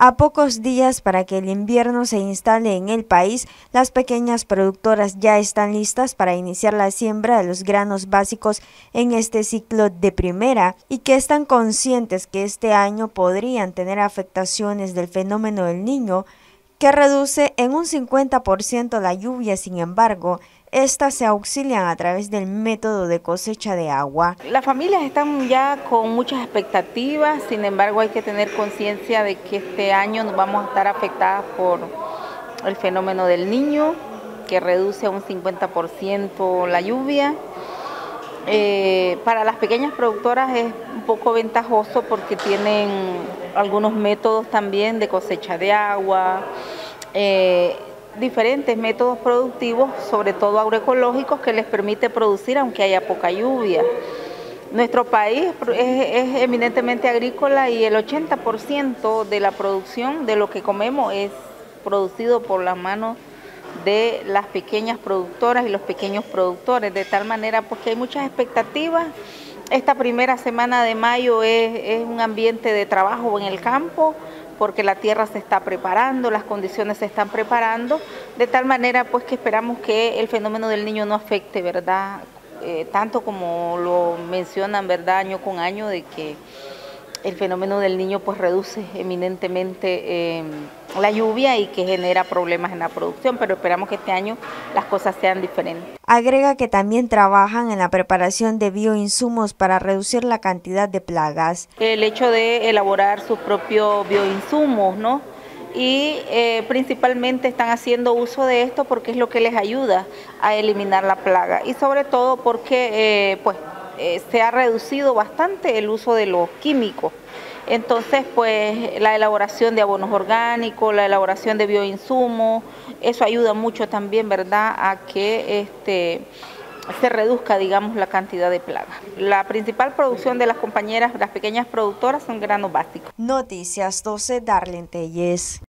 A pocos días para que el invierno se instale en el país, las pequeñas productoras ya están listas para iniciar la siembra de los granos básicos en este ciclo de primera y que están conscientes que este año podrían tener afectaciones del fenómeno del niño que reduce en un 50% la lluvia, sin embargo, estas se auxilian a través del método de cosecha de agua. Las familias están ya con muchas expectativas, sin embargo hay que tener conciencia de que este año nos vamos a estar afectadas por el fenómeno del niño, que reduce a un 50% la lluvia. Eh, para las pequeñas productoras es un poco ventajoso porque tienen algunos métodos también de cosecha de agua, eh, diferentes métodos productivos, sobre todo agroecológicos, que les permite producir aunque haya poca lluvia. Nuestro país es, eminentemente agrícola y el 80% de la producción de lo que comemos es producido por las manos de las pequeñas productoras y los pequeños productores, de tal manera porque pues, hay muchas expectativas. Esta primera semana de mayo es un ambiente de trabajo en el campo, porque la tierra se está preparando, las condiciones se están preparando, de tal manera pues que esperamos que el fenómeno del niño no afecte, ¿verdad? Eh, tanto como lo mencionan, ¿verdad? Año con año, de que el fenómeno del niño pues reduce eminentemente eh, la lluvia y que genera problemas en la producción, pero esperamos que este año las cosas sean diferentes. Agrega que también trabajan en la preparación de bioinsumos para reducir la cantidad de plagas. El hecho de elaborar sus propios bioinsumos, ¿no? Y eh, principalmente están haciendo uso de esto porque es lo que les ayuda a eliminar la plaga y sobre todo porque eh, pues eh, se ha reducido bastante el uso de los químicos. Entonces, pues la elaboración de abonos orgánicos, la elaboración de bioinsumos, eso ayuda mucho también, ¿verdad?, a que este, se reduzca, digamos, la cantidad de plagas. La principal producción de las compañeras, las pequeñas productoras, son granos básicos. Noticias 12, Darlene Telles.